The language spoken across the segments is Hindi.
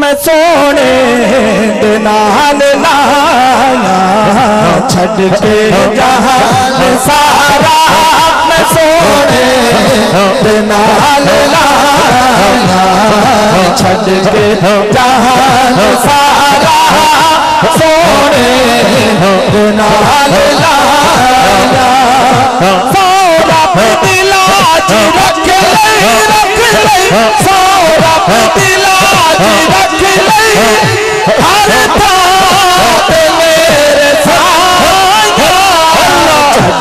मैं सोने दे नाल लाया छड़ के जहान सारा मैं सोने दे नाल लाया छड़ के जहान सारा सोने दे नाल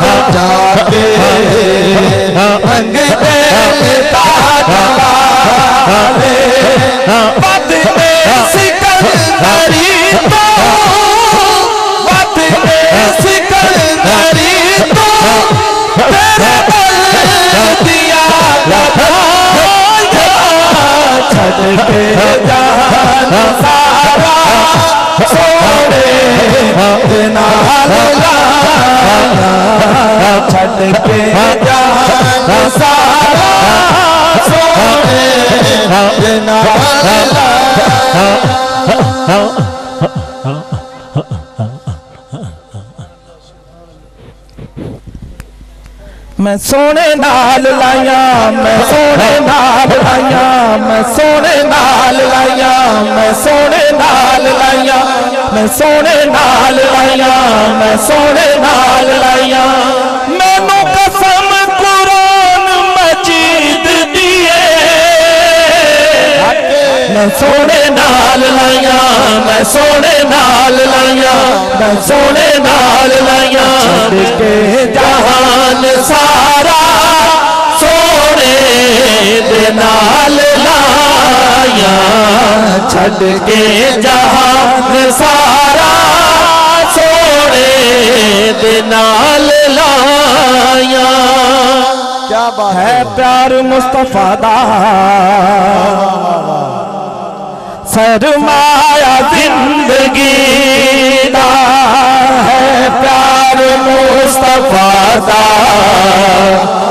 तू जाके मंगते मिता दवा पद में सिकंदरी तो पद में सिकंदरी तो तेरे बल दिया लगाया छड़ के जहान सारा, सोने नाल लाया जहान सारा सोने लाया मैं सोने नाल लाया मैं सोने नाल लाया मैं सोने नाल लाया मैं सोने नाल लाया मैं सोने नाल लाया मैं सोने नाल लाया मैं सोने नाल लाया मैं सोने नाल लाया। के जहान सारा सोने दे नाल लाया। छड़ के जहान सारा सोने दे नाल लाया। क्या बात है? प्यार मुस्तफ़ा दा। सरमाया ज़िंदगी है प्यार मुस्तफ़ा दा।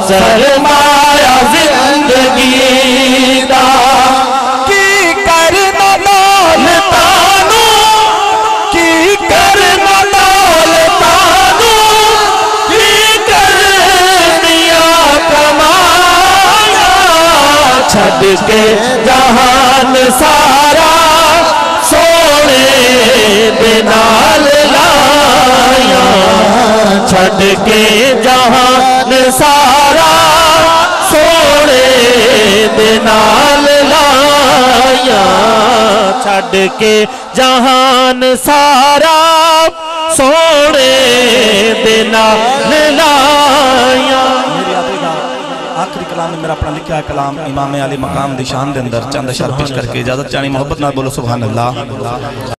सरमाया ज़िंदगी की की की के जहान सारा नाल लाया, छड़ के जहान सारा सोने नाल लाया, छड़ के जहान सारा सोने दे लाया। आखिरी कलाम में मेरा अपना लिखा कलाम इमाम अली मकाम दी शान दे अंदर, चंद अशर पेश करके इजाज़त चाहनी मोहब्बत नाल बोलो, सुभान अल्लाह।